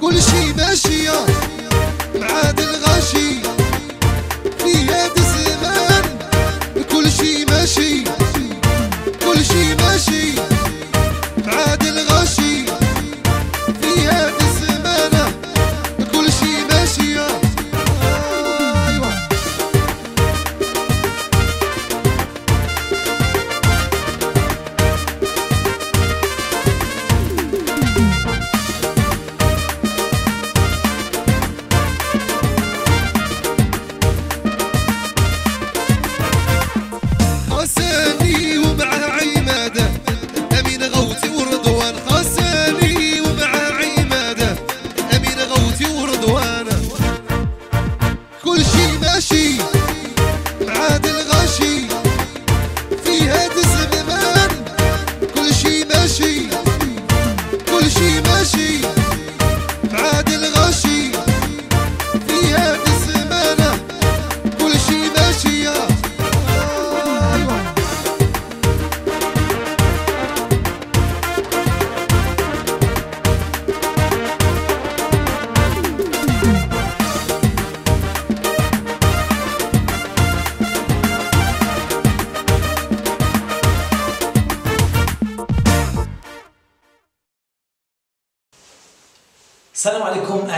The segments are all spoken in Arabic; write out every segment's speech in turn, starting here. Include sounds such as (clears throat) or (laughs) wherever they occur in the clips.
كل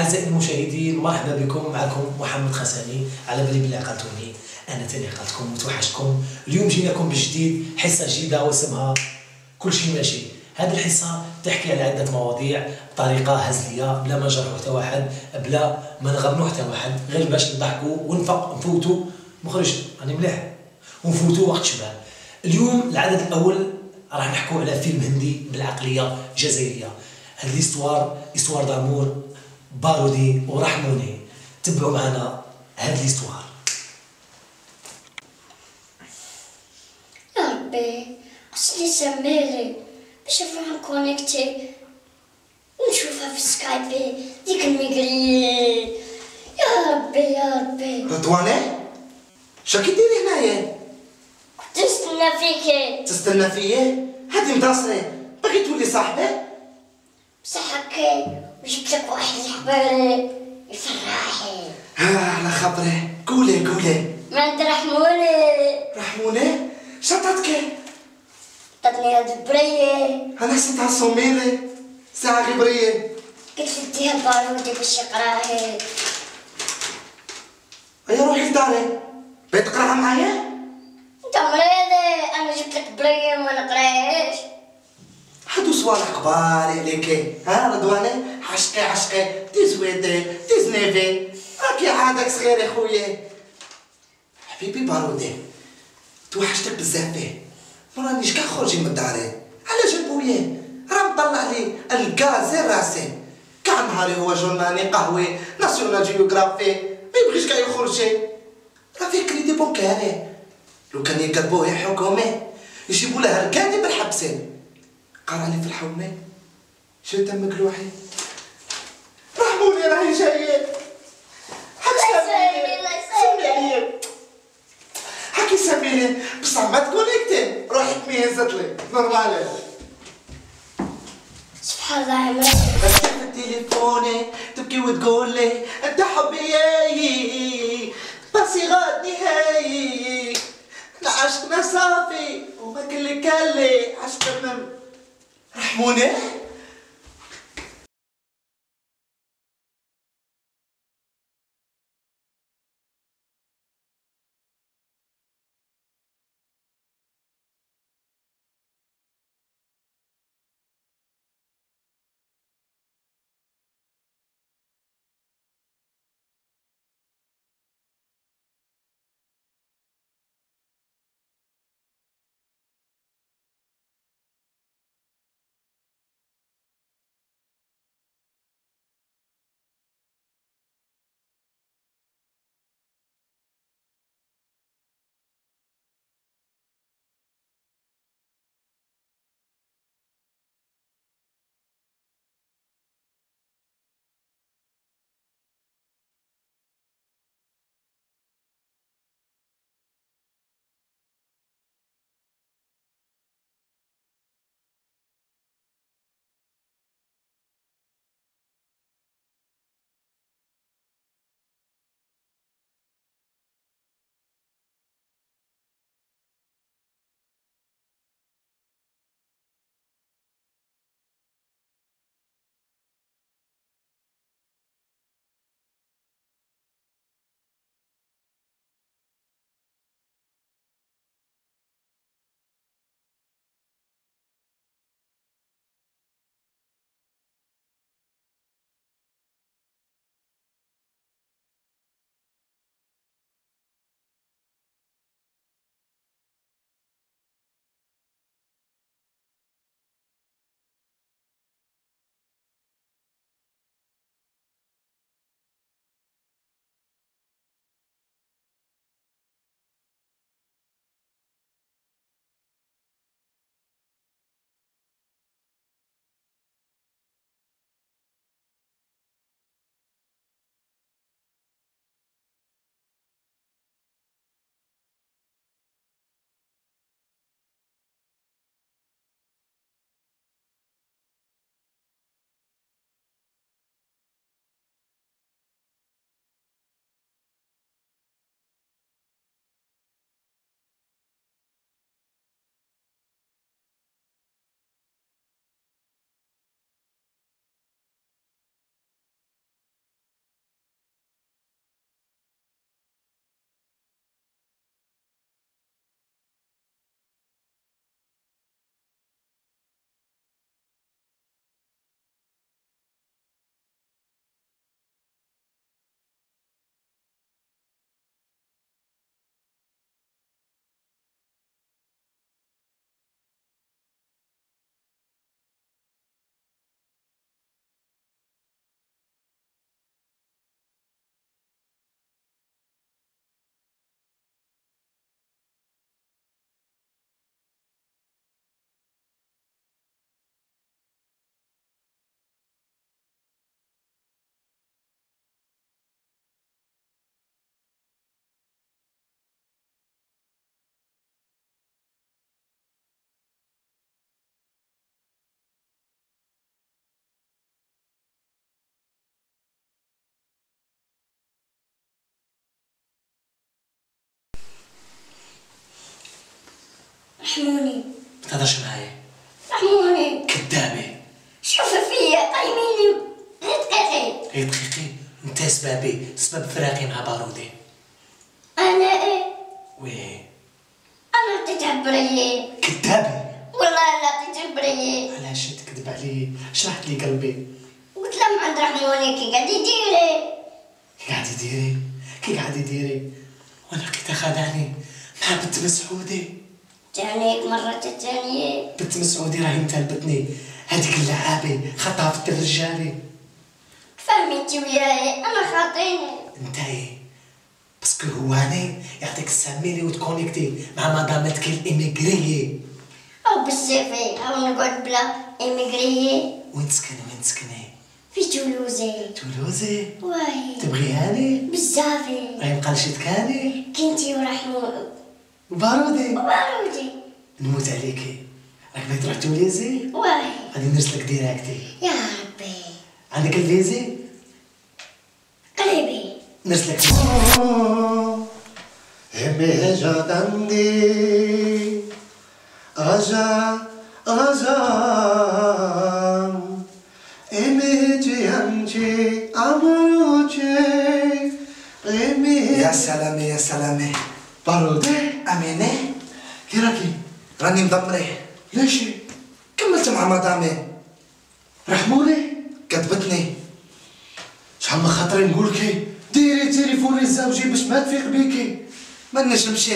أعزائي المشاهدين مرحبا بكم. معكم محمد خساني على بالي بلي عقلتوني أنا تاني عقلتكم وتوحشتكم اليوم جيناكم بجديد حصة جديدة واسمها كل شيء ماشي. هذه الحصة تحكي على عدة مواضيع بطريقة هزلية بلا ما نجرحوا حتى واحد بلا ما نغبنوا حتى واحد غير باش نضحكوا ونفق نفوتوا. مخرج راني مليح. ونفوتوا وقت شباب. اليوم العدد الأول راح نحكوا على فيلم هندي بالعقلية جزائريه هاد l'histoire histoire d'amour. بارودي ورحموني. تبعوا معنا هاد l'histoire. يا ربي أصلي سميلي باش نروح نكونيكتي ونشوفها في سكايبي ديك l'émigrée يا ربي يا ربي. رضوانة؟ شا كي ديري هنايا؟ كنت نستنى فيك. تستنى فيا؟ هادي مدرسة باغي تولي صاحبي بصح هكا وجبت لك واحد الحباري يفرحي ها على خاطري قولي قولي. ما عند رحموني. رحمونة شطتك عطاتني هاد البرية. أنا حسيتها صوميلي ساعة غبرية. قلت له ديها بارودي باش يقراها. هيا روحي لداري بغيت تقرأها معايا؟ انت مريضة أنا جبت لك برية وما نقراهاش. هادو صوالح كبار عليك ها رضوانة عشقي عشقي تي زويدي تي زنيفي راكي عادك صغير يا خويا. حبيبي بارودي توحشتك بزاف. فيه ما رانيش كاع خرجي من داري. على جنبويا راه مطلع لي الكازي راسي. كاع نهاري هو جورنالي قهوي ناسيونال جيوغرافي. ما يبغيش كاع يخرج راه فيه كريدي بونكاري. لو كان يقلبوه حكومي يجيبوا لها الكاتب الحبسين قرا لي في الحومه شو تمك روحي؟ رحموني راهي جاية. حكي سميني بصح ما تكونيكتي روحي تميزت لي نورمال سبحان الله بس في التليفون تبكي وتقول لي أنت حبي. بس غادي هاي. عشقنا صافي وما كل كلي عشق من رحموني رحموني ما تهضرش معايا رحموني كذابه شوف فيا؟ قايميني غير دقيقة؟ غير دقيقي انت سبابي سبب فراقي مع بارودي أنا إيه؟ oui. أنا عطيت عبرية كذابه والله لا عطيت عبرية علاش تكذب علي؟ شرحت لي قلبي. قلت لهم عند رحموني كي قاعد يديري. كي قاعد يديري؟ كي قاعد يديري؟ وأنا لقيته خدعني مع بنت مسعودي جانيك مرة تانية بنت مسعودي راهي متلبتني هذيك اللعابة خطافت الرجالي فهمي انتي وياي أنا خاطيني. انتي باسكو هو هاني يعطيك الساميلي وتكونيكتي مع مدامتك الاميغريي أو بالسيفي أو نقعد بلا إيميغرية. وين تسكني وين تسكني؟ في تولوزي تولوزي واي. تبغي هاني بزافي راهي بقى شي تكاني كنتي ورحمون وبارودي وبارودي نموت عليكي راك بغيت تروح توليزي واي غادي نرسلك ديراكتي. يا ربي. عندك الفيزي؟ قريبي. نرسلك غجا امه جیانجی امروجی امه يا سلامي يا سلامي. بارودي. أمينة؟ كي راكي راني مدمري ليش كملت مع مدامي. رحموني؟ كذبتني. شحال من خاطري نقولكي ديري تليفوني لزوجي باش ما تفيق بيكي. ما نجمش.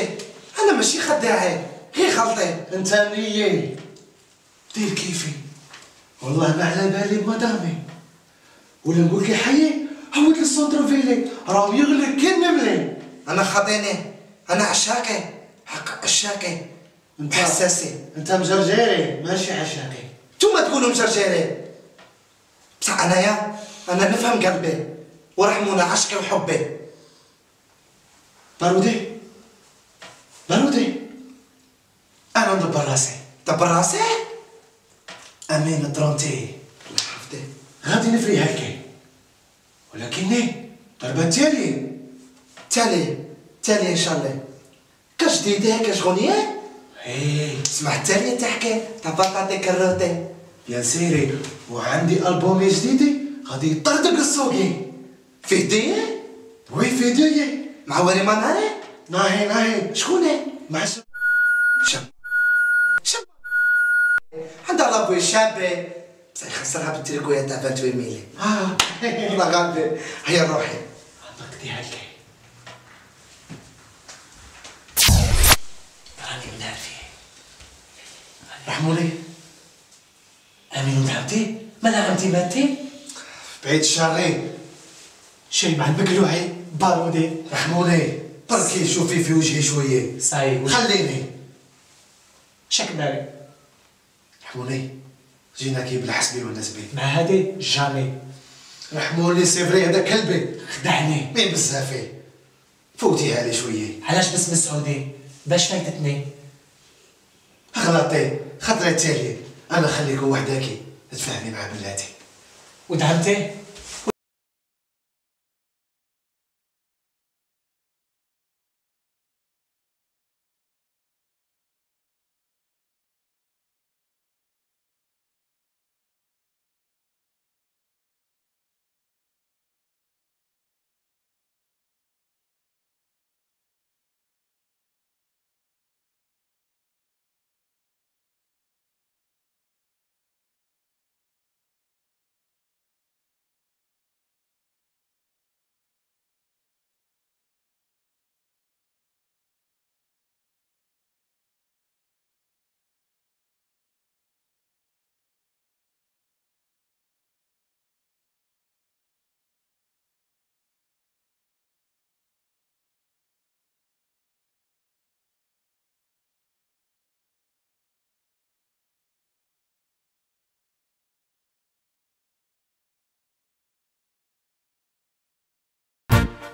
أنا ماشي خداعي. غير خلطي أنت نيي دير كيفي. والله ما على بالي بمدامي. ولا نقول لك حي؟ عود للسونتر فيلي راهو يغلق كي النملي أنا خاطيني أنا عشاقي. حق عشاقي انت حساسي انت مجرجيري ماشي عشاقي. انتوما تقولوا مشرشيري بصح أنايا أنا نفهم قلبي ورحمونا عشقي وحبي. بارودي بارودي أنا ندبر راسي دبر راسي أمين ترونتي الله يحفظك غادي نفري هكا. ولكني ضربة تالي. تالي تالي إن شاء الله. كاش جديدة كاش غنية إيه. سمعت تالي تحكي تبطاتي كروتي يا سيري وعندي البومي جديد غادي يطردق السوقي. في هدية وي في ديي مع وري مناري ناهي ناهي. شكون مع ش... شاب شاب عندها لابوي شابة. بصح يخسرها بالتريكوية تاع 28 ميلي آه. والله غالبي هيا روحي. عطاك دي هالكي راني منافي رحمولي آمين ونعمتي ما نعمتي ماتي؟ بعيد الشارين شي مع المقلوعي بارودي. رحموني بركي شوفي في وجهي شوية. صايب خليني. شك داري رحموني جينا كي بالحسبي والنسبي. مع هادي؟ جامي. رحموني سي فري هذا كلبي. خدعني. مين بزافي فوتيها لي شوية. علاش باسم السعودي باش فايتتني. غلطي خطرة تالي أنا خليكم وحداكي تفهمي مع بلاتي ودعمتي؟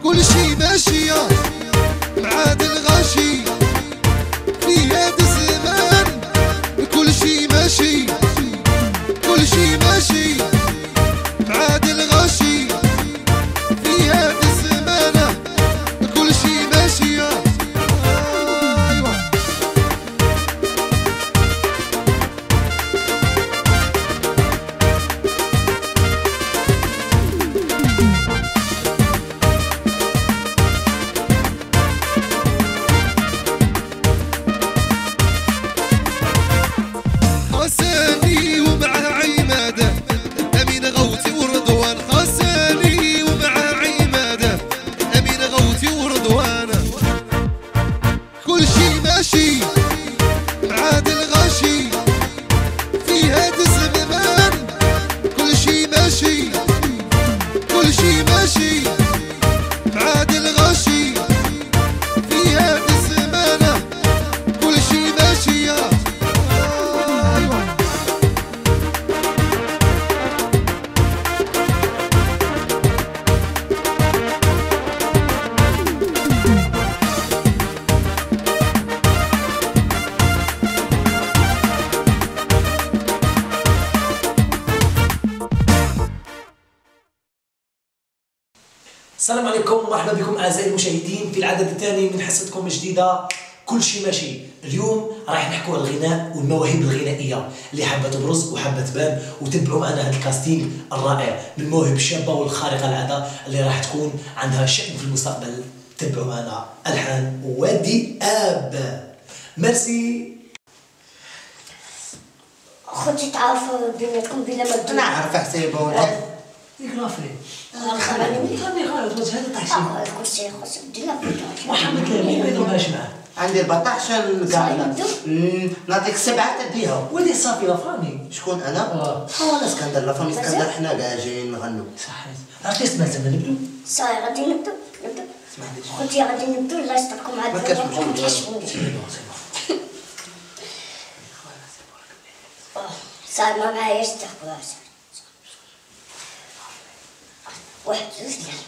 كل شي ماشية معاد الغاشي. في هاد الزمان كل شي ماشي. كل شي ماشي. الجديده كل شيء ماشي اليوم راح نحكوا على الغناء والمواهب الغنائيه اللي حابه تبرز وحابه تبان وتبعوا معنا هذا ال casting الرائع من المواهب الشابه والخارقه العاده اللي راح تكون عندها شأن في المستقبل تبعوا معنا الحان وادي اب ميرسي خوتي تعرفوا بيناتكم بلا ما أنا عارفه حسيبه ديك لافري هذا آه دينا محمد لامين ما يضربهاش معاه عندي 14 كاع نبدو؟ نعطيك سبعة تديها ودي صافي لافامي شكون أنا؟ آه. هو أنا اسكندر لا فامي اسكندر حنا كاع جايين نغنوا. صحيت عرفتي اسمها زعما نبدو؟ صاي غادي نبدو؟ نبدو. اسمح لي خوتي غادي نبدو الله يستركم عاد ما سي بون صاي ما معاياش واحد جوج ثلاثة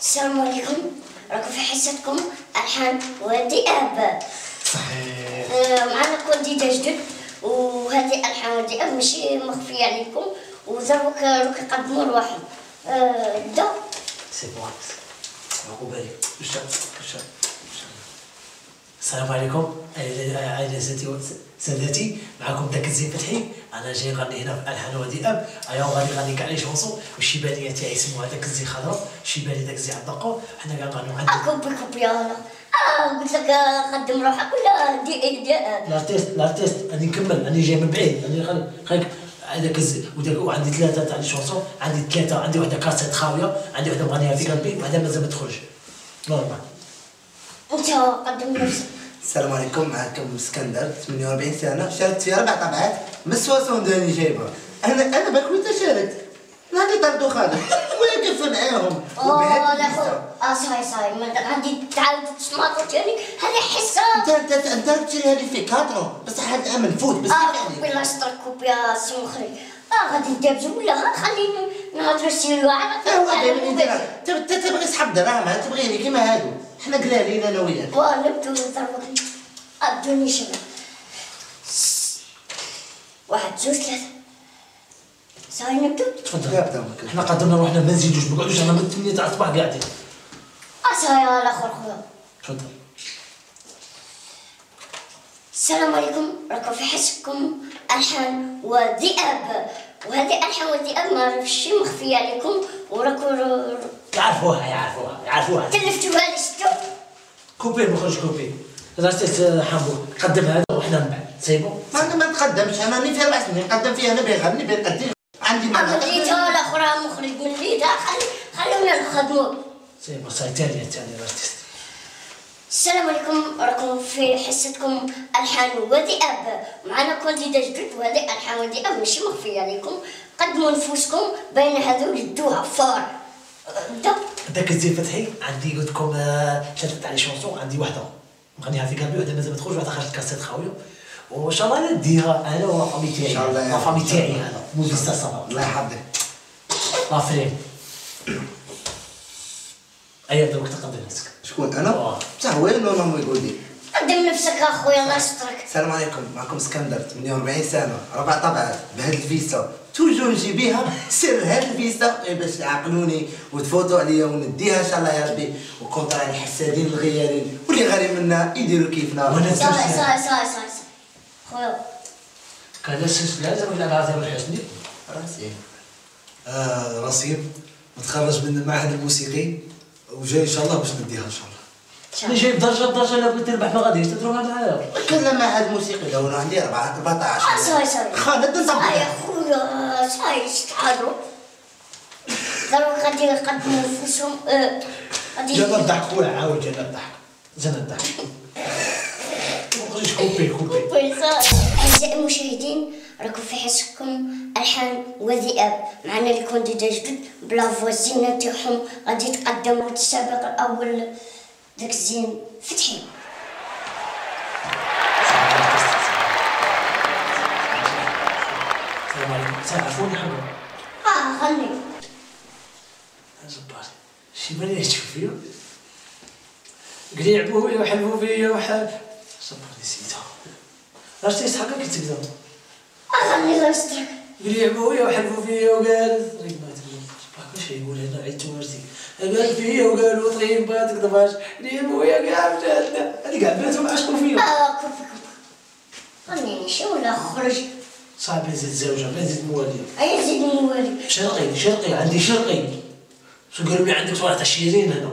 السلام عليكم. راكم في حصتكم ألحان وذئاب. صحيح. آه، معنا candidats جدد وهذه ألحان وذئاب ماشي مخفية عليكم. ودروك روك يقدموا رواحهم آه، دا. c'est bon. عقوبالي الشاب الشاب السلام عليكم. عائلتي وسادتي معكم داك الزين فتحي. أنا جاي غني هنا في ألحان وذئاب. أيوا غادي غني كاع les chansons والشيبانية تاعي سموها الزين خضراء. الشيباني داك الزين عطاقو حنا كاع عندي coupez coupez يلا آه قلت لك آه، خدم روحك ولا دي دي l'artiste l'artiste راني نكمل. راني جاي من بعيد. راني خلي خليك هذاك وعندي ثلاثة تاع les chansons عندي ثلاثة. عندي وحدة كاسيت خاوية. عندي وحدة مغنية في قلبي. وحدة مازال ما تخرج. normal. انت قدم نفسك. السلام عليكم معكم اسكندر 48 سنة شاركت في أربع طبعات من 62 اللي جايبه. أنا أنا باكل انت شاركت نادي طردو خالد. واقف معاهم. أوه لا خو آه صاي صاي ما غادي تعاود تسمعوا تاني هذه حصة. انت انت أنت تشري هذه في كاترو. بس حد أمن فوت بس آه لا ستار كوبي يا سي مخرج. آه غادي ندابزو ولا؟ ها نهضروا سيريو على انت تبغي سحب دراهم تبغيني كيما هادو. حنا قلالين أنا وياك. ونبدو ضربة ادوني شباب واحد جوج ثلاثة. صاي نبدو تفضل. يبدا حنا قدرنا روحنا ما نزيدوش ما نقعدوش أنا من 8 تاع الصباح قاعدين. آه صاي الآخر خويا تفضل. السلام عليكم. راكم في حسكم الحان وذئاب وهذه الحان وذئاب ما عرفتش مخفية عليكم؟ وراكم يعرفوها يعرفوها يعرفوها. تلفتوها لي ستو كوبي المخرج كوبي. راسيت حامبو قدم هذا وحنا من بعد. سيبو. ما أنا ما تقدمش. أنا راني في أربع سنين نقدم فيها أنا بيغني بيقدم عندي أما مال جيتها الأخرى مخرج من ليدا خلي خلونا نخدموا سيبو صاي ثانية ثانية راسيت السلام عليكم. راكم في حصتكم ألحان وذئاب معنا كونديدا جدد وهذه ألحان وذئاب ماشي مخفيه عليكم. قدموا نفوسكم بين هذول الدوها فار. بدا داك الزين فتحي. عندي قلت لكم ثلاثة تاع لي شونسون. عندي وحدة. مغنيها في قلبي وحده مازال ما تخرج. وحده خرجت كاسيت خاوية. وإن شاء الله نديها أنا والفامي تاعي. إن شاء الله. الفامي. تاعي هذا. موفيستا صافا الله يحفظك. لافريم ايا دروك تقدم نفسك شكون أنا؟ آه. بصح وين نورمالمون يقول لي. قدم نفسك أخويا الله يسترك السلام عليكم معكم اسكندر 48 سنة ربع طبعات بهاد الفيسا. توجور نجي بيها (laughs) سر هاد الفيسا غير باش تعقلوني وتفوتوا عليا ونديها إن شاء الله يا ربي. وكونت راني حسادين الغيالين واللي غالي منا يديروا كيفنا. وأنا صاي صاي صاي صاي خويا. كان لازم لازم يلعب على تامر حسني راسي. آه رصيب متخرج من المعهد الموسيقي. وجاي إن شاء الله باش نديها إن شاء الله. أنا جايب درجه بدرجه لا بغيت تربح ما غاديش تضربها معايا كل معهد موسيقي لو أنا عندي 14 آه صاي صاي خالد أنت صاي اخويا صاي استحضروا ضروري غادي يقدموا نفوسهم آه، غادي جانا الضحك خويا عاود جانا الضحك. جانا الضحك. (laughs) مخرج coupez coupez. أعزائي المشاهدين راكم في حصتكم الحان وذئاب معنا ال candidats جدد. بلا فوزينة تاعهم غادي يتقدموا السابق الأول. داك الزين فتحي. السلام عليكم. تعرفوني حبا آه غني جبار شي بني تشوف فيا؟ قال يعبوا فيا وحلفوا فيا وحال جبار نسيتها راش تيسحق كنت تقدر الله يسترك قال فيا وحلفوا فيا وقال ريق ما تقول جبار كلشي واش يقول هنا عيد توارتي قال فيا وقالوا طيب ما تكذباش لي مويا كاع مشات هذيك كاع بناتهم عشقوا فيا آه شو ولا خرج؟ صاحبي نزيد زوجة ما نزيد موالية أي زيد موالي شرقي شرقي عندي شرقي. شو قالوا لي عندك صراحة شيرين هنا؟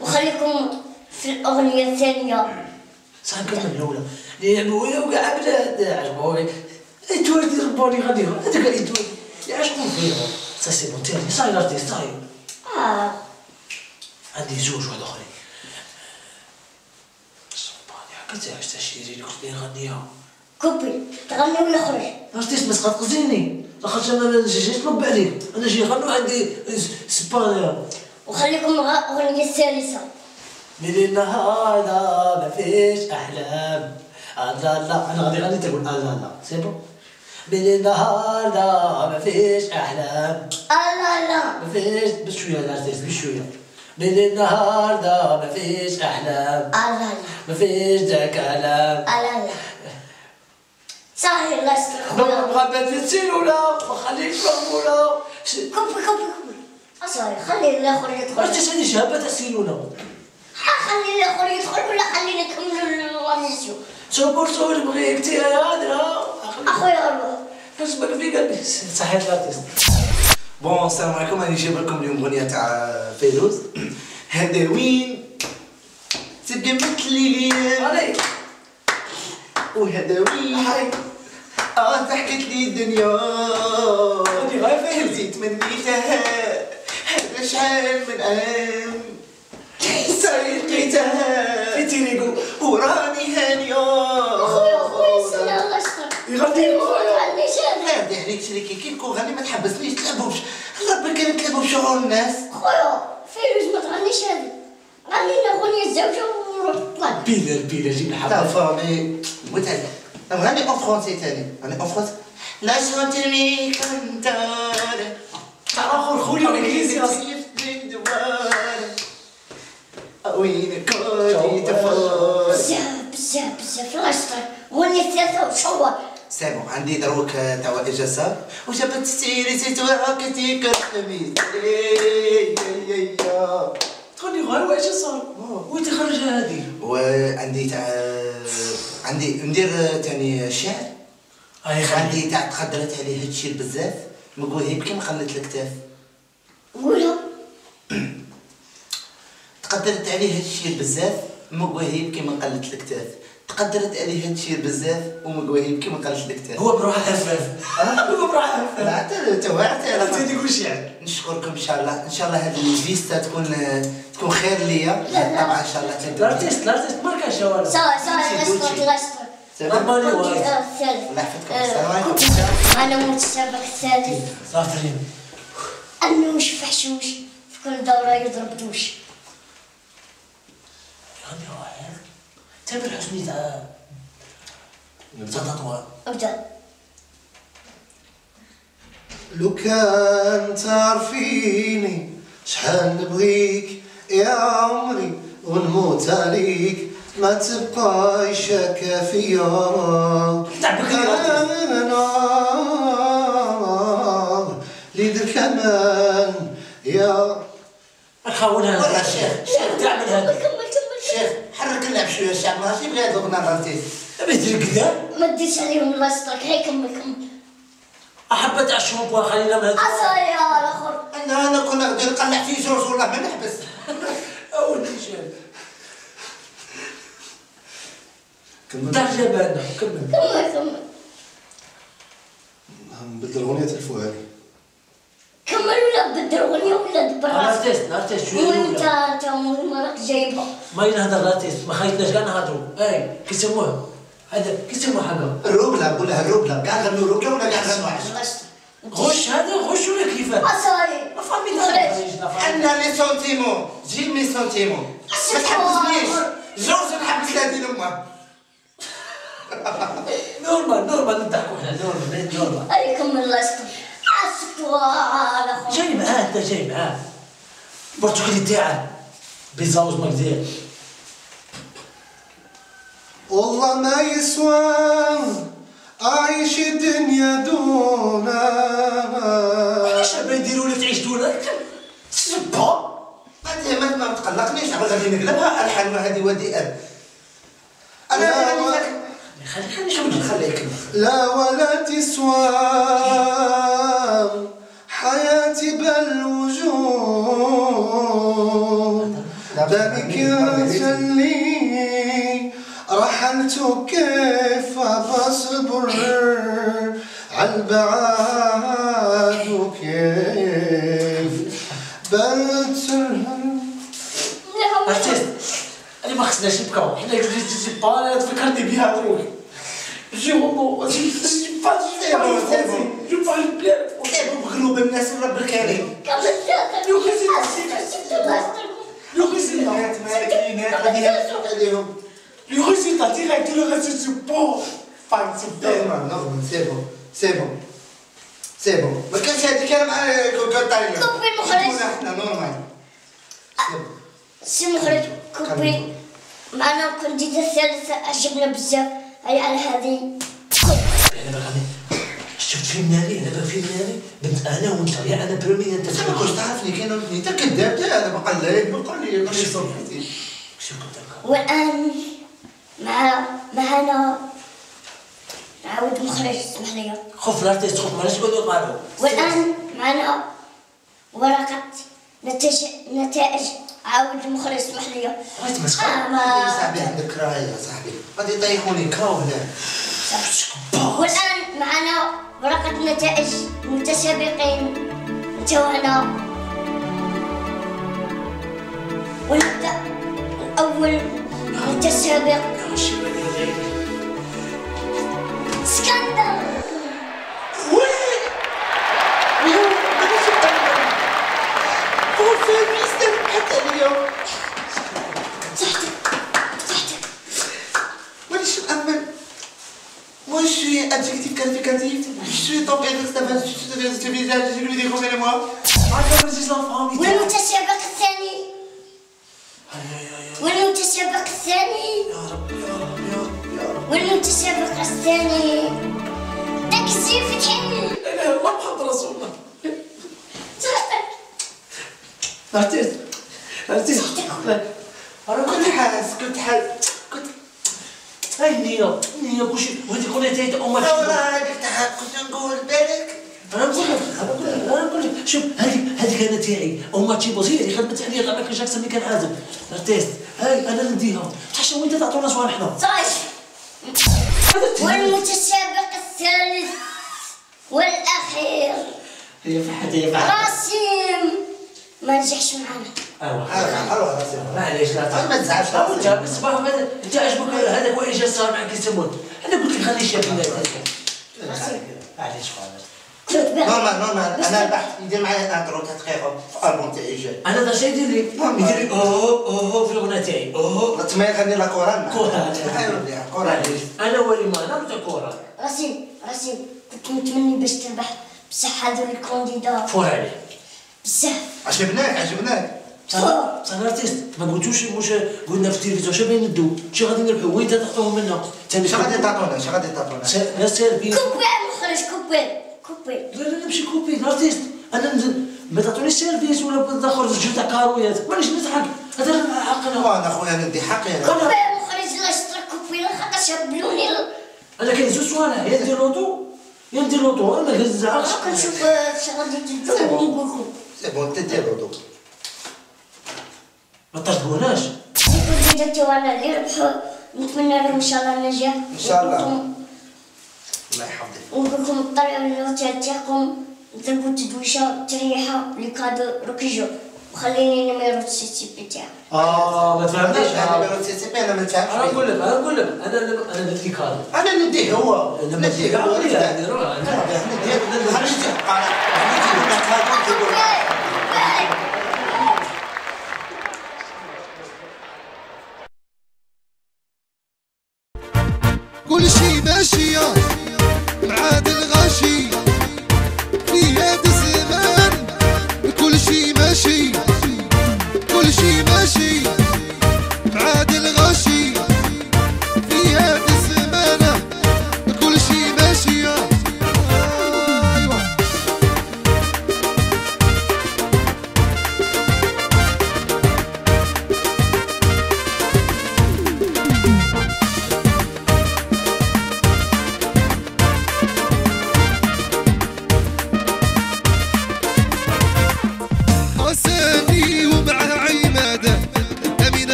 وخليكم في الأغنية الثانية. صاحب كمل الأولى لي مويا وكاع بنات عجبوني عيد توارتي ربوني غادي هذاك عيد توارتي يعشقوا فيا سا سي بون تيرني صاي لارتيست صاي آه. عندي زوج واحد آخرين. صباني هكا عشت شيرين قلت لي نغنيها كوبي تغني ولا خرج؟ ارتيست ما تقزيني لاخاطش أنا ما نجيش نطلب عليك أنا جاي نغنو عندي سبانيا وخليكم مع الاغنيه الثالثه من النهار ده ما فيش أحلام. آه لا لا أنا غادي غني تقول آه لا. لا c'est bon من النهار ده ما فيش أحلام. آه لا. لا ما فيش بشويه l'artiste بشويه من النهار ده ما فيش أحلام. آه لا. لا ما فيش ده كلام آه لا لا صحيح الله يستر خويا بغا تسير ولا. ما خليش مغموله كوبي كوبي كوبي اصاي خلي الآخر يدخل. عرفتي هذه شهابة تسيلونا خلي الآخر يدخل ولا خلينا نكملوا الميسيون صبر صبر بغيك تي هادرا اخويا روح حسبك في قلبي. صحيح الارتيست بون السلام عليكم. راني جايب لكم اليوم أغنية تاع فيروز. هذا وين؟ تبقى مثل ليا عليك وهذا وين؟ آه ضحكت لي الدنيا. هذه غاية فهم. زيت هذا شحال من عام سايقيتها في تيريكو وراني هانية اخويا سلام الله يستر يغني. تغنيش هذا لا عليك شريكي كي نكون غني؟ ما تحبسنيش تلعبوا بش ربي كان تلعبوا بشعور الناس. اخويا فيروز ما تغنيش هذا غني لنا اغنيه الزوجة وروح طلع بيلا بيلا جيب تا الحبة فامي متعب غني أون فرونسي تاني. غني أون فرونسي. لا شونتي كانتار تاع اخر خولي انجليزي أصلا وين كنتي تفوت بزاف بزاف بزاف. وشوى سي بون عندي دروك تاع إجازة. وجبت ستيري زيت وراكتي كالخميس تغني غير واش صار وين تخرج هذه؟ وعندي تاع عندي ندير تاني شعر. عندي تاع تقدرت عليه هادشي بزاف. نقول يبكي ما خلت الكتاف تقدرت عليه هادشي بزاف مقواه يبكي ما قلت الكتاف تقدرت عليه هادشي بزاف ومقواه يبكي ما قلت الكتاف هو بروح هفاف هو بروح هفاف لا حتى تو حتى انت تقول شعر نشكركم إن شاء الله. إن شاء الله هذه الفيستا تكون تكون خير ليا. لا، لا. طبعا إن شاء الله تدوم الأرتيست الأرتيست ما كانش ولا صافي صافي الله دوتشي. يستر الله يستر سلام. يحفظكم. آه، السلام عليكم. أنا متسابق الثالث صافرين. انوش فحشوش في كل دورة يضرب دوش. غني واحد تامر حسني تاع تاع تطوان أبدأ. لو كان تعرفيني شحال نبغيك يا عمري ونموت عليك ما تبقاي شاكة فيا أنا ليدر كمان يا نحاولها والله شيخ شيخ تعمل هذا كمل كمل شيخ حرك اللعب شوية الشعب ماشي بغيت الاغنيه الارتيست مثل كذا ما تديش عليهم الله يسترك هي كمل كمل أحبت على الشامبو خلينا من هذا عصا يا الأخر. أنا أنا كنا غادي نقلع في جوج والله ما نحبس اول شيء كمل. تاع جبالنا كمل. كمل كمل. نبدل الاغنية الفؤادي كمل ولا بدل اغنيه ولا الارتيست الارتيست شوية المهم الأولى. أنت راك جايبها ما ينهضر الارتيست ما خايتناش كاع نهضروا اي كيسموه هذا كيسموه حاجة الروبلا نقول لها الروبلا كاع غنوا روبلا ولا كاع غنوا عشرة غش هذا غش ولا ما فهمي خرج عندنا لي سونتيمون جيب لي سونتيمون ما تحبسنيش جوج نحبس لهادي امه نورمال نورمال. نضحكوا إحنا نورمال نورمال. اي كمل الله يستر. اخر جاي معاه أنت جاي معاه البرتقالي تاعه بيزاوز مقدير والله ما يسوى أعيش الدنيا دونا. اش باغي نديروا لك تعيش دونا؟ سبا. ما تقلقنيش عبا غادي نقلبها الحلوى هذه ودي اب أنا لا، لا ولا تسوى حياتي بل وجود ذلك اللي رحلت كيف بصبر على البعاد كيف؟ بترهب ارتيست أنا ما خصناش نبكاو حنا جوج جي با أنا تفكرني بها دروك جي هومو جي جي با جي با جي با البلاد كيف مغلوب الناس رب الكريم لو غيزي نهاية مالك نهاية غادي نسوق عليهم لو غيزي تا ديريكت لو غيزي سي با فاين سي دائما نغمض سي بون سي بون سي بون ما كانش هذيك أنا مع كوكوتايلر كوبي المخرج. إحنا نورمال سي مخرج كوبي معنا الكونديدا الثالثة عجبنا بزاف. هاي على هذه. أنا باغي شفت فيلم ناري أنا باغي فيلم ناري. بنت أنا وأنت يا أنا برمي انت ما كنتش تعرفني كاين انت كذاب هذا بقلب بقلب شو كنت والآن مع معنا نعاود مخرج اسمح لي خوف الأرتيست خوف ماناش نقولوا قالوا. والآن معنا ورقة نتائج نتائج عاود المخرج اسمح لي بغيت مسخر آه صاحبي عندك يا صاحبي غادي يطيحوني كراو هنا والآن معنا ورقة نتائج متسابقين توهنا ونبدأ أول متسابق يا شي ولي غيري اسكندر هو فين يستلم حتى اليوم. صحتك صحتك شو أمل؟ Moi je suis adjectif qualificatif, je suis père, je suis je suis visage, je lui dis combien moi عاد رزيز لافامي والمتسابق الثاني؟ يا والمتسابق الثاني؟ يا رب يا رب يا رب يا رب. والمتسابق الثاني؟ تاكسي فتحي لا اله الا الله محمد رسول الله. صحتك ارتيست ارتيست أنا كنت كنت حاس كنت حاس كنت هاي النية النية كلشي وهذيك كل تايت أو ما والله قلت حاس كنت نقول بالك أنا نقول لك أنا نقول لك شوف هذيك هذيك أنا تاعي أو ماتشي بوزي اللي خدمت عليا مايكل جاكسون اللي كان عازف ارتيست هاي أنا نديها حاشا وانت تعطونا صوالحنا صايش والمتسابق الثالث والأخير. هي فحت هي فحت. راسم ما نجحش معنا ايوا أروح معليش لا ما تزعلش انت بالصباح هذا انت عجبك هذاك هو ايجاز صار معك يسمون. أنا قلت لك خليه شاب معليش معليش نورمال نورمال أنا البحث يدير معايا انترو تاع دقيقه في ألبوم تاعي جاي أنا دا شي يدير لي. يدير لي أوه أوه في الأغنية تاعي. أوه. تما يغني لا كوران. كوران أنا ولي ما أنا بتاع كوره راسم راسم كنت متمني باش تربح بصح هذو الكونديدا فور عليه بزاف عجبناك عجبناك. صار صار ارتيست ما قلتوش مش قلنا في التلفزيون. شو باين ندو شو غادي نربحوا وين تاخذوهم منا اش غادي تعطونا اش غادي تعطونا ناس سيرفيس كوبي مخرج كوبي كوبي. لا لا نمشي كوبي. الأرتيست. أنا نزل ما تعطونيش سيرفيس ولا نخرج جو تاع كارويات مانيش نضحك. هذا حقنا. وأنا خويا ندي حقي. أنا كوبي مخرج لا اشترى كوبي لا خاطر شبلوني أنا كاين زوج صوالح يا ندير لوطو؟ يا ندير لوطو. أنا ما كنزعقش كنشوف اش غادي تدير ونقول لكم سي بون تدير لوطو ما ترتبوناش الكونديدا تاعنا اللي ربحوا نتمنى لهم ان شاء الله النجاح إن شاء الله. الله يحفظك ونقول لكم الطريقة اللي تاعكم ضربوا تدويشه تريحه لكادو روكيجو وخليني نميرو السي بي تاعي آه ما تفهمنيش هذا بيرو سي سي بي أنا ما نفهمش أنا نقول. لك أنا نقول لك أنا أنا ندي كارد أنا نديه هو نديه هو نديه. نديه. يعني روح. نديه. نديه. نديه. كل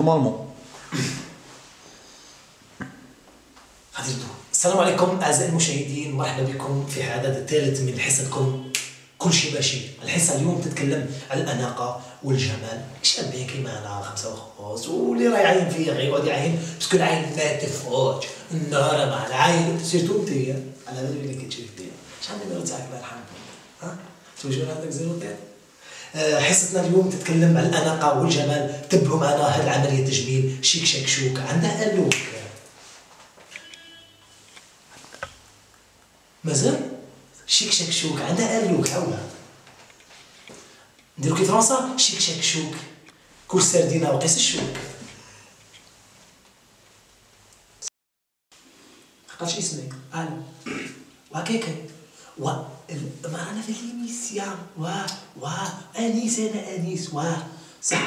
normalement السلام عليكم أعزائي المشاهدين مرحبا بكم في العدد الثالث من حصتكم. كل شيء ماشي الحصة اليوم تتكلم على الأناقة والجمال. شابين كيما أنا خمسة وخمس؟ واللي راه يعاين فيا غير يعاين parce que العين ما تفوت النهار مع العين. surtout أنت على بالي اللي كتشوف انت شحال من تاعك الله يرحمك. ها؟ toujours عندك zéro تاعك حصتنا اليوم تتكلم على الأناقة والجمال. تبعوا معنا هذه العملية التجميل. شيك شاك شوك. عندها اللوك مازال؟ شيك شاك شوك. عندها اللوك عاودها نديرو كي فرنسا شيك شاك شوك. كل سردينة وقيس الشوك. عقلت اسمي. أنا وهكاكا و ال- ما أنا في ليميسيون و و أنيس أنا أنيس. و صح.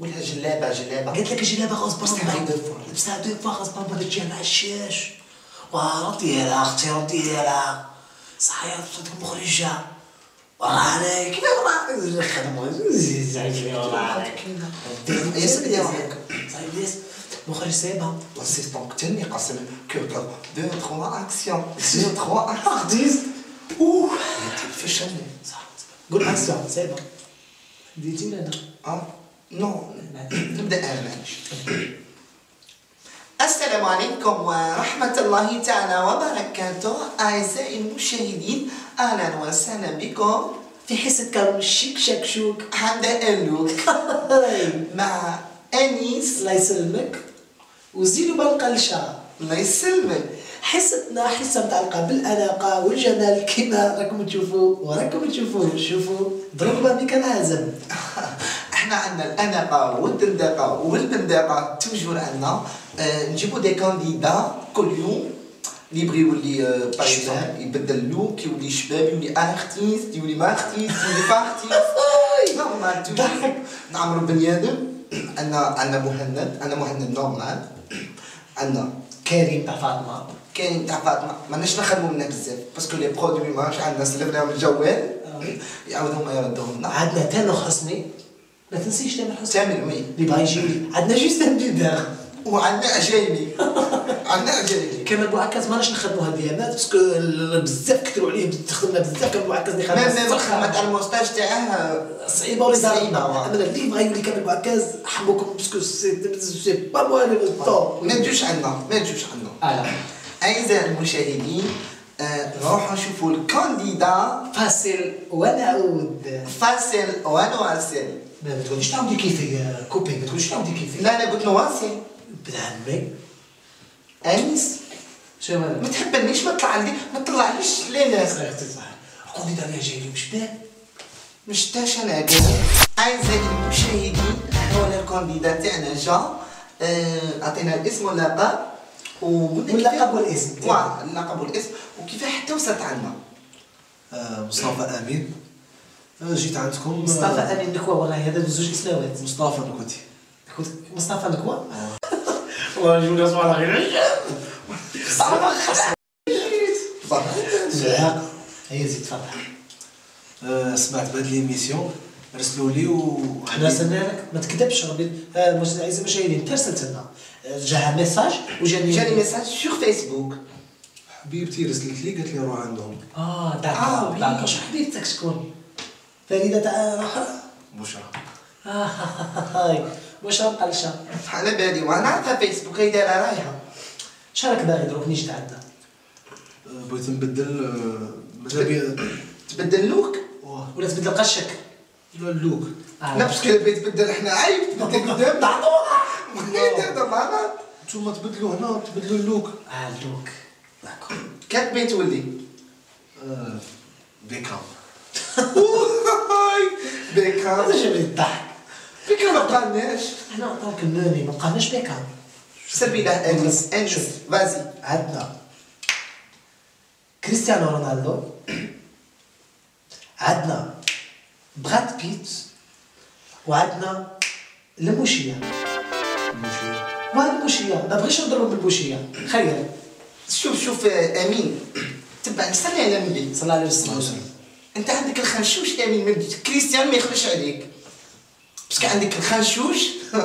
ولا جلابة جلابة. قالت لك جلابة غصب لبستها عنك دو فوا. غصب عنك تجي مع الشاش ورديها أختي رديها صحيح صوتك مخرجة. ورانا كيف ورانا خدموا زعجني ورانا يا سيدي يا روحك. صحيح بليس مخرج سايبها لاسيستون قتلني قسم كوكا دو تخوا اكسيون دو تخوا ارتيست اوه فشلني صح قول اكسيون سايبها ديتينا أنا آه نو نبدا أنا السلام عليكم ورحمة الله تعالى وبركاته أعزائي المشاهدين أهلا وسهلا بكم في حصة كرم الشيك شاك شوك عند اللوك مع أنيس الله يسلمك وزيدوا بالقلشة الله يسلمك. حصتنا حصة متعلقة بالأناقة والجمال كما راكم تشوفوا وراكم تشوفوا. شوفوا ضربة بك العازم (laughs) إحنا عندنا الأناقة والدندقة والبندقه toujours عندنا آه نجيبوا des candidats كل يوم. اللي يبغي يولي آه par exemple يبدل ال look يولي شباب يولي artiste يولي ما artiste يولي pas ارتيست نورمال توجور ضحك. نعمرو بنيادم عندنا عندنا مهند. عندنا مهند نورمال عندنا كريم تاع فاطمة. كاين تاع فاطمة. ماناش نخدموا منها بزاف باسكو لي برودوي ماش عندنا سلفناهم الجوال. يعاود هما يردوهم. لنا عندنا تامر حسني ما تنسيش تامر حسني تامر وي. اللي بغا يجي عندنا جوستان بيبر وعندنا عجايبي (laughs) عندنا عجايبي كما بوعكاز ماناش نخدموا هاد الايامات باسكو بزاف كثروا عليه تخدمنا بزاف كان بوعكاز اللي ميم خدم ميم خدمة تاع المونستاج تاعه صعيبة ولا صعيبة. اما اللي بغا يولي كامل بوعكاز حبوكم باسكو سي با مو أنا بالطون ما تجوش عندنا ما تجوش عندنا. على أعزائي المشاهدين آه، نروحوا نشوفوا الكانديدا. فاصل ونعود فاصل ونواصل ما ما تقوليش تعاودي كيفي كوبي ما تقوليش تعاودي كيفي. لا أنا قلت نواصل بعمي أنيس هذا؟ ما تحبنيش ما تطلع لي ما تطلعليش. لي ناس صحيح صح قولي دابا جاي لي مش بان مش تاش أنا قاعد أعزائي المشاهدين هنا الكانديدا تاعنا جا آه، أعطينا الاسم واللقب واللقب والاسم. واه اللقب والاسم. وكيف حتى وصلت عندنا؟ آه، مصطفى أمين. آه، جيت عندكم. مصطفى أمين نكوى والله هذا زوج إسماوات. مصطفى نكوتي مصطفى نكوى (laughs) والله جوني اسمع على غير زعاق هي زيد آه، سمعت بهاد l'émission رسلوا لي و حنا رسلنا لك ما تكذبش ربي آه، مش- عزيزي المشاهدين انت رسلت لنا آه، جاها message وجاني جاني message sur فيسبوك حبيبتي رسلت لي قالت لي روح عندهم. آه آه، d'accord oui. d'accord حبيبتك شكون فريدة تاع بشرى آه هاي واش راه قلشة على بالي وأنا عارفه فيسبوك هي دايرة رايحة. شارك باغي دروك نيش تعدى. آه، بغيت نبدل آه، ماذا بيا تبدل اللوك؟ ولا تبدل قشك؟ لا اللوك. آه. لا باسكو بغيت تبدل إحنا عيب تبدل (laughs) قدام. تعطوها تهضر معنا؟ نتوما تبدلوا هنا تبدلوا اللوك. آه اللوك. داكور. كتبي تولي آه، بيكام. بيكام هذا جاب لي الضحك بيكام ما بقالناش إحنا عطاوك الناني ما بقاناش بيكام سمي له انس شوف. فازي عندنا كريستيانو رونالدو. (clears throat) عندنا براد بيت. وعندنا الموشية وهذا الموشية ما بغيتش نضرب بالموشية خير. شوف شوف آه، أمين. (clears throat) تبع استنى على النبي صلى الله عليه وسلم. أنت عندك الخنشوش أمين؟ من كريستيان ما يخرجش عليك. باسكو عندك الخنشوش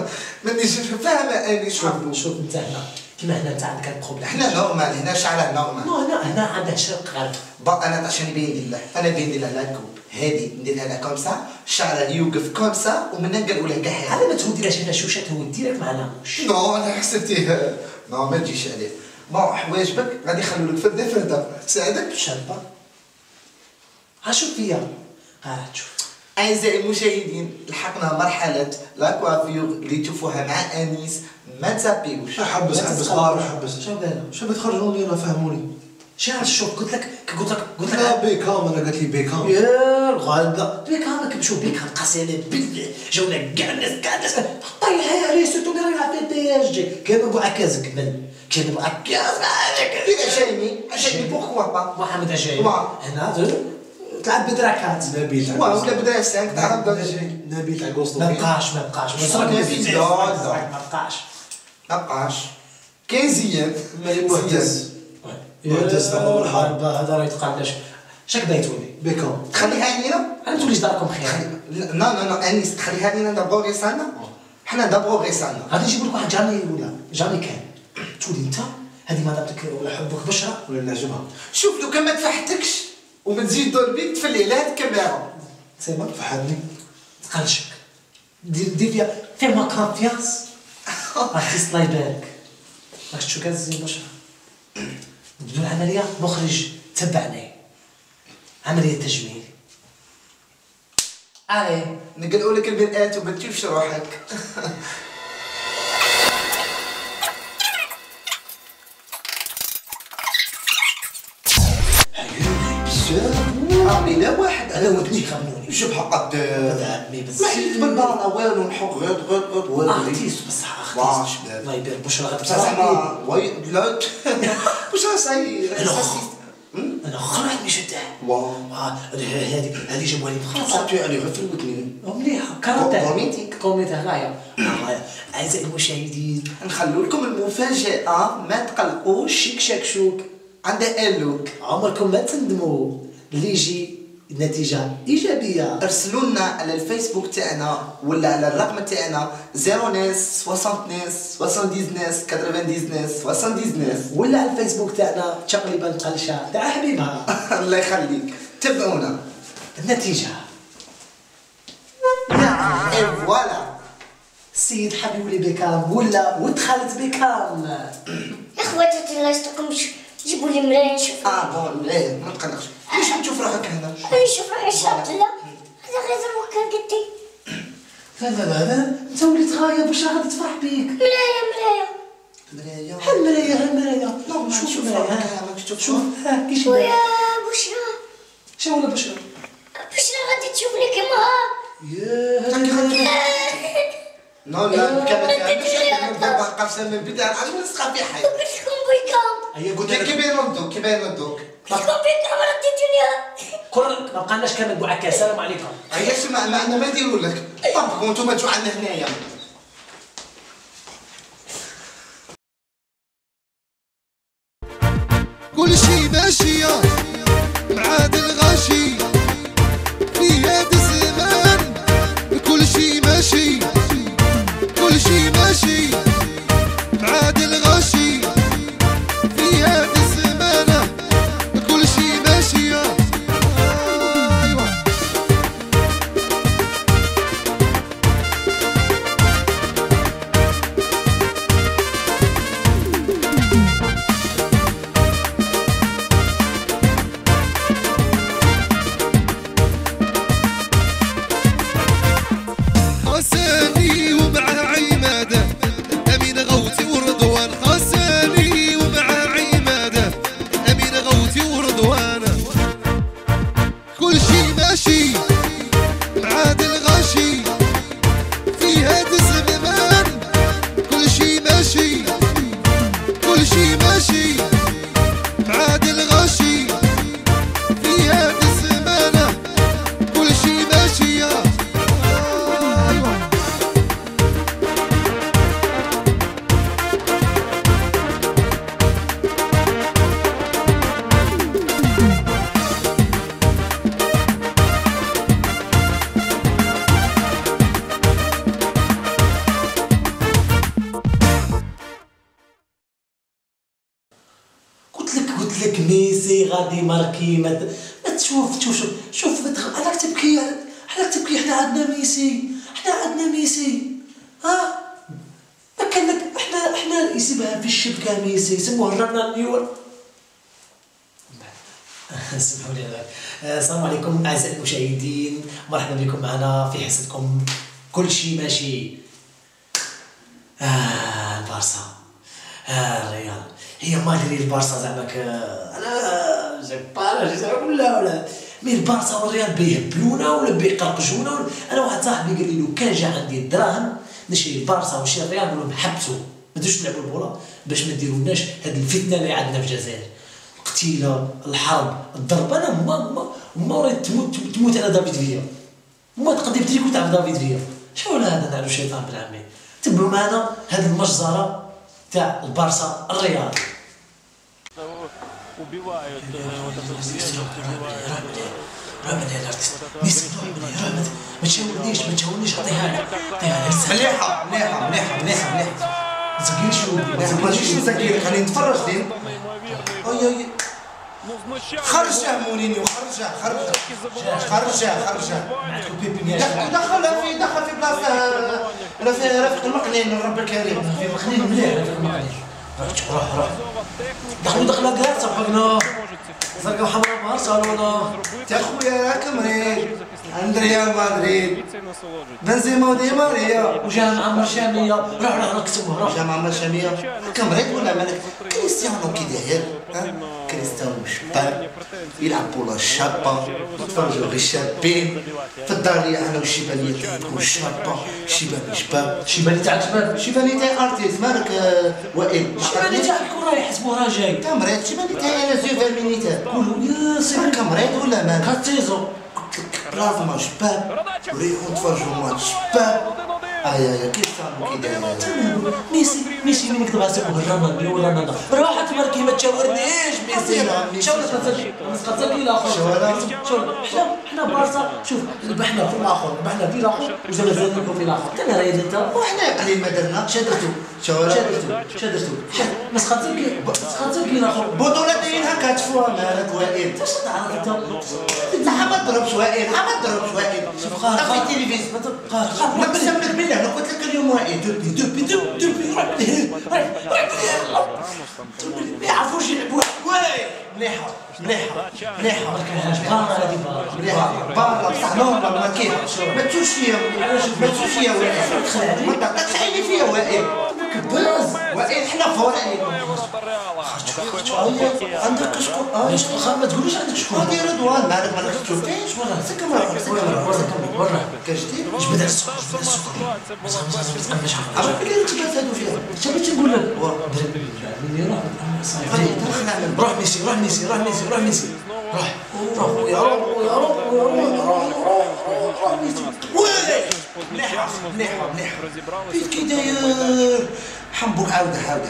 (laughs) مانيش فاهمه اني شوف. شوف انت هنا. كيما هنا انت عندك البروبليم. إحنا نورمال هنا شعلة نورمال؟ نو هنا هنا عندك شرق غرب با أنا عشان يبين لله. أنا بين لله لا كوب هادي نديرها لها كومسا شعرها يوقف كومسا ومن نقول له كاع على ما تودي لها هنا شوشة تودي لك معنا. وش نو أنا حسبتيه. نو ما تجيش عليه. بون حوايجبك؟ غادي يخلوا لك فرده فرده تساعدك؟ شابة. ها شوف فيا. ها شوف. أعزائي المشاهدين لحقنا مرحلة لاكوافيور اللي تشوفوها مع أنيس ما تسابيوش حبس لا حبس. غار حبس شو بالك؟ شو بتخرجوني أنا فهموني. شاعر شوف قلت لك قلت لك قلت لا لك بيكام أنا قالت لي بيكام. يا الغالبة بيك هذاك شوف بيك قاسي بالله جونا كاع الناس كاع الناس طيح عليه سيرتو اللي رايح في بي اس جي كان أبو عكاز كمل كان أبو عكاز؟ هذاك إذا شايني عشان بوركوا با. محمد واو. هنا تلعب بدراكات. نبيل واو ولا بدا سانك تعرف نبيل تاع ما بقاش ما بقاش. ما بقاش. ما بقاش. كاين معتز معتز تاع باب الحرب. هذا راه يتقال شاك بيتوني. بيكام تخليها علينا أنا توليش داركم خير. لا لا لا أنيس تخليها علينا ندبرو غيسالنا حنا ندبرو غيسالنا غادي نجيب لك واحد جامي ولا جامي كان. تولي أنت هذه مدامتك ولا حبك بشرى. ولا نعجبها شوف لو كان ما تفحتكش. وما تزيد دور بيك تفلي على هاد الكاميرا سيما فحدني تقلشك. دير دير فيها فيها كونفيونس ارتيست الله يبارك راك تشوف كاع زين بشرى نبدو العملية مخرج تبعني. عملية تجميل. علي نقلقوا لك البنات وما تشوفش روحك. (laughs) عمري لا واحد أنا ودني خموني. شوف حق هذا عمي بس. ما حيت بالبارنا والو نحط غير غير غير والو. أرتيست بصح باب. الله يبارك بشرى غير بصح بصح زعما وي لا. (laughs) راه صاي أنا خرعت مش تاع واو هذه هذه جمالي مخلصه صافي عليه غير في الودنين مليحة. كاراتيه. كوميديك. كوميدي هنايا. أعزائي المشاهدين. نخلو لكم المفاجأة. ما تقلقوش. شيك شاك شوك. عندها الوك عمركم ما تندموا. اللي يجي نتيجة إيجابية. ارسلوا لنا على الفيسبوك تاعنا ولا على الرقم تاعنا 09 69 79 99 79 ولا على الفيسبوك تاعنا تقريبا قلشة تاع حبيبها. (laughs) الله يخليك. تبعونا. النتيجه إي فوالا. السيد حبيب بيكام ولا ولد خالد بيكام يا (coughs) خواتاتي الله يستركم ش- جيبوا لي مرايه نشوف آه بون لا ما تقلقش ليش ما تشوف روحك هنا نشوف روحي شابت لا هذا غير الوكا قدي لا لا لا لا انت وليت غايب واش غادي تفرح بيك مرايه مرايه مرايا ها المرايه ها المرايه نو، شوف نشوف ها تشوف شوف ها كي ويا شباب بشرى شنو ولا بشرى بشرى غادي تشوفني كيما يا هذا نو لا تدري تعرفش بابا قفصه من البدايه عجبني نسقى في حي قلت لكم بيكام هي قلت لك بين ردوك كي بين ردوك كل ما بقالناش كامل بوعكا السلام عليكم. علاش ما ما عندنا ما نديروا لك. طبقوا أنتم تجوا عندنا هنايا. كل شي ماشية ماركي ما تشوف تشوف شوف علاك تبكي علاك تبكي حنا عندنا ميسي. حنا عندنا ميسي. ها؟ ما كان لك إحنا إحنا يسيبها في الشبكة ميسي. يسموه رونالديو اسمحوا (laughs) لي. آه، السلام عليكم أعزائي المشاهدين. مرحبا بكم معنا في حصتكم. كل شيء ماشي. آه البارسا آه الريال هي ما أدري البارسا زعما ك- أنا جبارة زعما ولا ولا. mais البارسا والريال بيهبلونا ولا بيقرقشونا ولا. أنا واحد صاحبي قال لي لو كان جا عندي الدراهم نشري البارسا ونشري الريال نقول لهم حبسوا. ما تدوش تلعبوا البوله باش ما ديرولناش هاد الفتنة اللي عندنا في الجزائر. القتيلة الحرب الضرب. أنا ما ما ما تموت تموت على دافيد فيا. ما تقدر تريكو تاع دافيد فيا. ولا هذا نعرف الشيطان بالعمي؟ تبعوا معنا هذه المجزرة. تاع البارسا الريال убивают э, вот эту связь, убивают راه من الارتست ميسي راه من ما تشاولنيش ما تشاولنيش عطيها لي عطيها لي مليحه مليحه مليحه مليحه مليحه زكير شو ماشي شو زكي خليني نتفرج لين اي اي Ну, вначале خرجه مورينيو خرجه خرجه. خرجه خرجه. دخل في دخل في بلاصة رفيق المقنين رب الكريم. في مقنين مليح رفيق المقنين روح روح دخل دخلة كاع صبحنا زرقاء وحمراء برشلونة تا خويا راك مريض. اندريا مدريد بنزيما ودي ماريا وجا مع شامية. روح روح روح كتبوه روح جا مع شامية. راك مريض ولا مالك؟ كريستيانو كي داير؟ كريستيانو شباب يلعب بولا شابة تفرجوا غير شابين في الدار أنا والشيبانية تكون شابة شيباني شباب شيباني تاع الشباب شيباني تاعي ارتيست مالك وائل شيباني تاع الكره رايح حسبوه راه جاي كان مريض شيباني تاعي أنا زوفر مينيتال قولوا يا سيدي مريض ولا مالك كات سيزون بلازما شباب وريحوا تفرجوا ماتش شباب ايا يا كريستيانو كي داير ميسي ميسي من على سبوه رونالدو رونالدو روح تمركي ما تشاورنيش ميسي شاور تزكي مسقط لا آخر. شوف حنا حنا بارسا شوف ربحنا في الآخر ربحنا في الآخر وزاد زادكم في الآخر كان رايد انت وحنا قليل ما درنا شادرتو. شادرتو شادرتو مسقط زكي مسقط زكي الآخر بطولة دايرها كتفوا مالك وائل اش تعرف انت انت ما تضربش وائل ما تضربش وائل شوف قار في التلفزيون قار قار لا أنا قلت لك اليوم دوبي دوبي دوبي دوبي روح روح ما يعرفوش يلعبوا واي مليحة مليحة مليحة. بارا هذه بارا مليحة بارا بصح نورمال ما كيف ما تشوفش فيا ما تشوفش فيا ما تعطيكش عيني فيا عندك شكون علاش واخا ما تقوليش عندك شكون هادي رضوان معلك معلك شوف شكون راه سكم راه سكم راه برا كاجدي جبد على السوق جبد على السوق عرفت اللي تبات هادو فيها؟ شنو تنقول لك ملي راح روح ميسي روح ميسي روح ميسي روح ميسي روح روح. يا رب يا رب يا رب روح روح روح ميسي ويلي مليحه مليحه مليحه فين كي داير؟ حمبوك عاودة عاودة.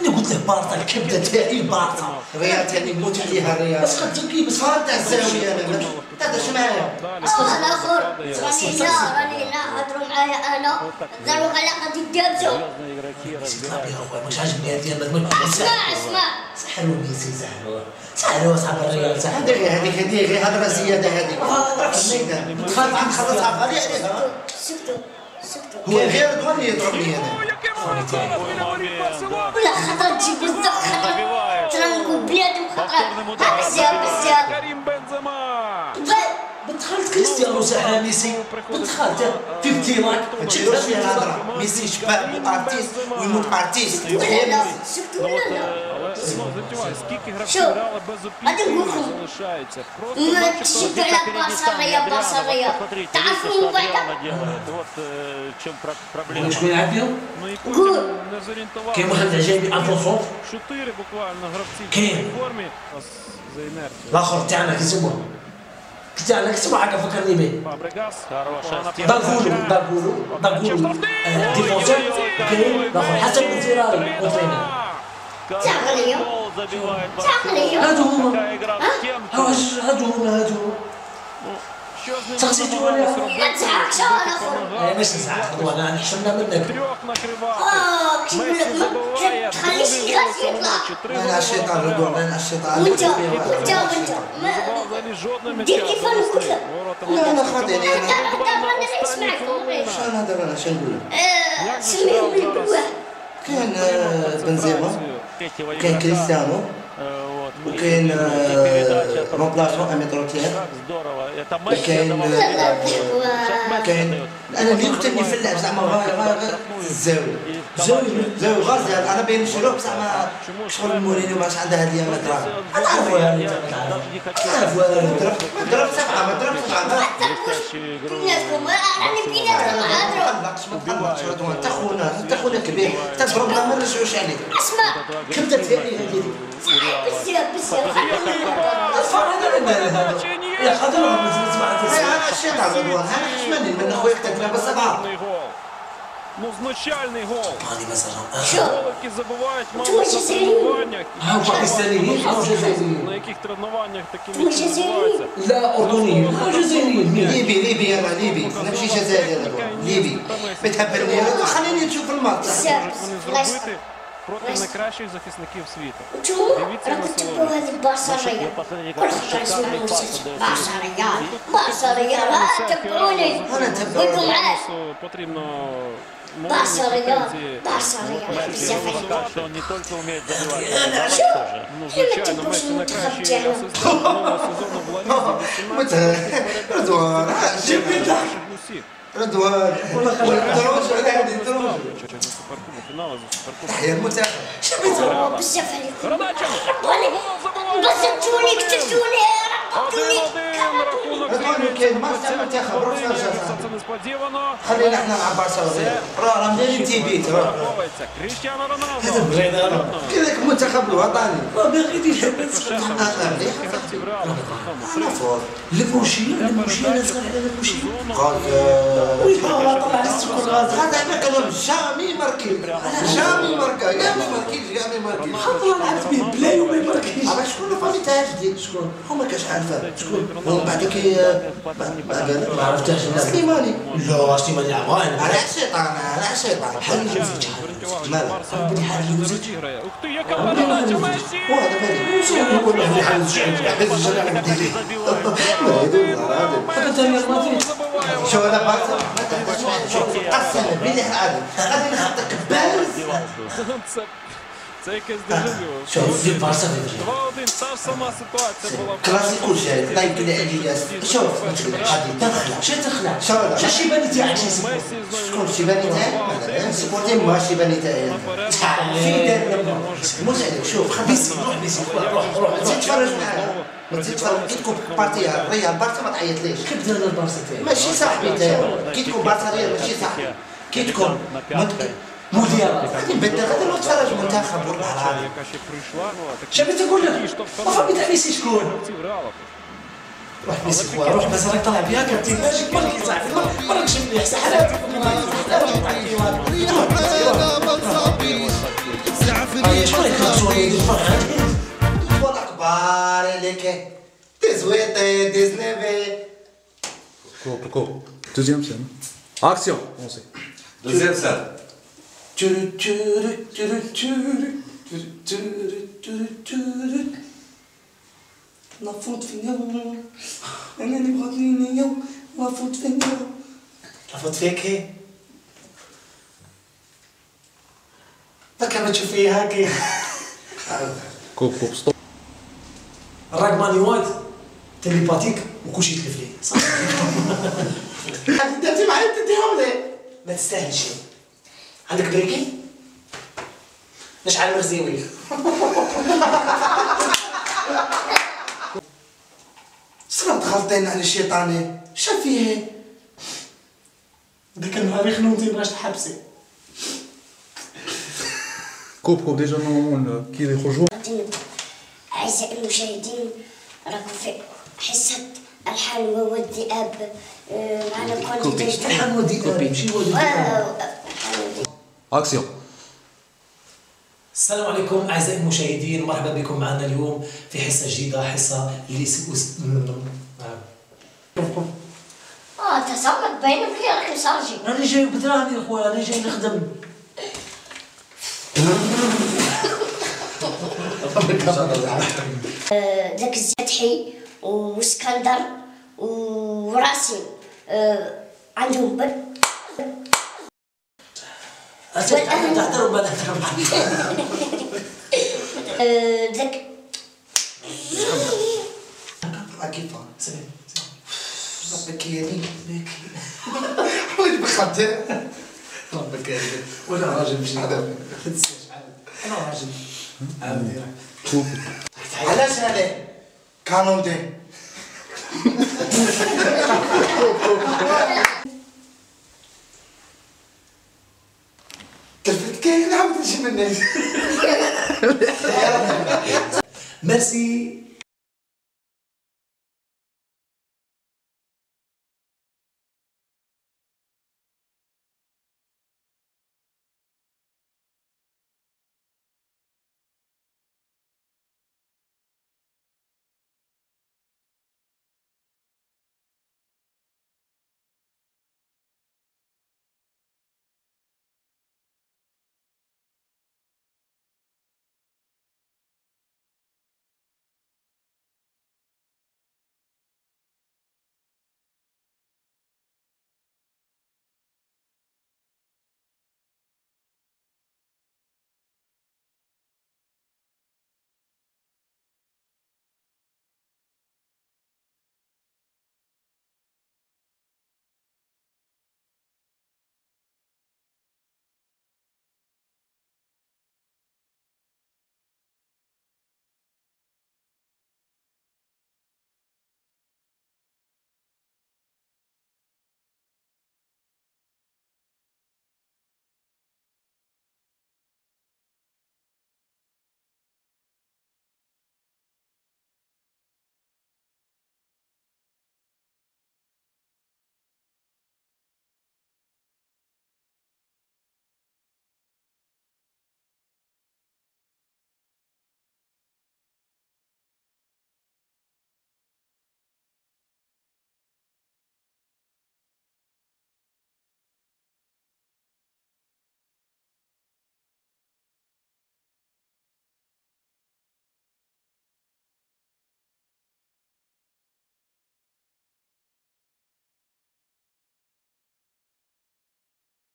أنا قلت له بارطه الكبده تاعي بارطه رياضتني نموت عليها الرياضه اش قد تبكي بس تاع الزاويه أنا ما تهدرش معايا أنا اخر راني هنا راني هنا هضروا معايا أنا. داروا على قد هو مش عاجبني هذه المهم اسمع اسمع. سحروا ميسي سحروا سحروا اصحاب الريال سحروا هذيك هذيك غير هضره زيادة هذيك خلص خلصها غالي عليها شفتوا. هو اللي يضربني انا ولا خطر تجيب بزاف خطر تغنقوا بلادهم خطر بزاف بزاف كريستيانو ساحه ميسي. بنت في بكيراك ما علاش فيها الهضرة. ميسي شباب وارتيست ويموت ارتيست. وحيانا شوف هذا المخرج شوف تشد على بصرية بصرية تعرفوا من بعد وشكون يلعب فيهم؟ قول. كاين واحد العجيب انفوسون كاين. الآخر تاعنا كيسموه. كنت أنا كنت معاك فكرني به داغولو داغولو داغولو. آه، ديفونسور كاين الآخر حسن بن زراري وترينر تعقليه تعقليه هادو هما. هادو هما هادو هما. تخزيتو ولا ما تزعقش أنا ماشي نزعق انا نحشمنا منك آه ما تخليش الغاز يطلع أنا الشيطان رجوع أنا الشيطان وانت وانت وانت دير كيف أنا كلها لا لا خاطيني أنا دابا أنا غنسمعك معاك شنو نهضر أنا شنو نقول سميهم لي بالواحد كان بنزيما كان كريستيانو وكاين رومبلاسون اميتروتيان وكاين كاين أنا اللي قلت لي في اللعب زعما الزاويه جاو جاو غازي أنا بين شروح بصح ما شغل مورينيو ما عندها هذه الأيام ترى تعرفوا أنا تعرفوا أنا نضرب نضرب سبعه ما نضرب سبعه كلياتكم انا بينا انت خونا انت خونا كبير تضربنا ما نرجعوش عليك اسمع كم تدفع لي هذه بزاف بزاف الفرحه هذا مالها يا خاطر ما تسمع تسمع أنا الشيطان والله أنا حشماني من خويا تكلا بس Ну, знущальний гол. هاني مثلا شو Гол, які забувають, мабуть, Тому на що це тренуваннях. ها باكستانيين ها На جزائريين яких тренуваннях такі Тому м'ячі що це відбуваються. لا اردنيين ها جزائريين مين ليبي ليبي انا ليبي نمشي جزائري رضوان ليبي بتهبلني رضوان خليني نشوف الماتش بزاف Можуть вони لاش зробити проти найкращих захисників світу. انتوما راكم تبعوا هذه Да, сори, да. Да, сори. Что он не только умеет забивать, но тоже. Ну, звичайно, ми це найкращий асистент. Ми це розуміємо. Не так. رضوان والدروج على هذه الدروج تحيا المنتخب شبيت ربي بزاف عليكم بسطتوني كتبتوني رضوان كاين ماتش المنتخب روح رجع خلينا حنا مع برشلونه راه راه مليان تيبيت راه هذا بغينا كذاك المنتخب الوطني ما بغيتيش حبيت أنا فور ليفونشي ليفونشي أنا صغير على ليفونشي قال ويلا طلع لي به بلاي وما ماركيش شكون فامي تاع جديد شكون هو كاش عارفه شكون ومن بعد كي بعد ما عرفتهاش سليماني لا سليماني عبغى على الشيطان على الشيطان حل الجوزج مالك بدي حل الجوزج وهذا بالي شو هذا؟ قسما بالله شوف في بارسا كلاسي كل شيء لا شوف غادي تنخلع شي تنخلع شو شي تاعك شكون شي باني تاعك سبورتي ما شي باني تاعك في دار مش شوف خلي روح روح روح تفرج معايا ما تتفرج كي تكون بارتي ريها بارتا ما تعيطليش كيف درنا البارسا تاعي ماشي صاحبي تاعي. كي تكون بارتا ريال ماشي صاحبي. كي تكون مونديال غادي نبدا غادي نروح نتفرج منتخب والله العظيم شنو تقول لك ما سي شكون روح مسك روح بس راك طالع بها كابتن ماجيك برك صاحبي ما راكش مليح سحلات روح شكون يخرج شوية الفرحه парелике, десуете, десневе. Cool, cool. Deuxième scène. Action, on sait. Deuxième scène. Turu, turu, turu, turu, turu, turu, turu. La faute finale. En niet. La faute finale. La faute. Dan الراكماني وايد تليباتيك وكلشي يتلف ليه. صح درتي معايا تديهم لي ما تستاهل شيء عندك بريكي؟ نشعل مرزيوي (laughs) صرت غلطين على الشيطاني شا فيه؟ ذاك النهار يخنوتي باش تحبسي. coupe. Déjà, normalement, qui est rejoint. أعزائي المشاهدين راكم في حصة الحلوى والذئاب آه، معنا كونتي جديد الحان ودي ماشي الحلوى Action. السلام عليكم أعزائي المشاهدين. مرحبا بكم معنا اليوم في حصة جديدة حصة اللي آه. آه انت صامت باين بلي راك مسارجي راني جاي بدراهمي أخويا راني جاي نخدم. (laughs) ذاك الزتحي واسكندر وراسم آه، عندهم بل تحضر وما تحضر آه، ذاك كيفاه سلام ربك بخاطر. ربك وأنا راجل مش هذا. أنا راجل. علاش هذا؟ كانون دي. تلفت كاين نعاود نجي من الناس (laughs) ميرسي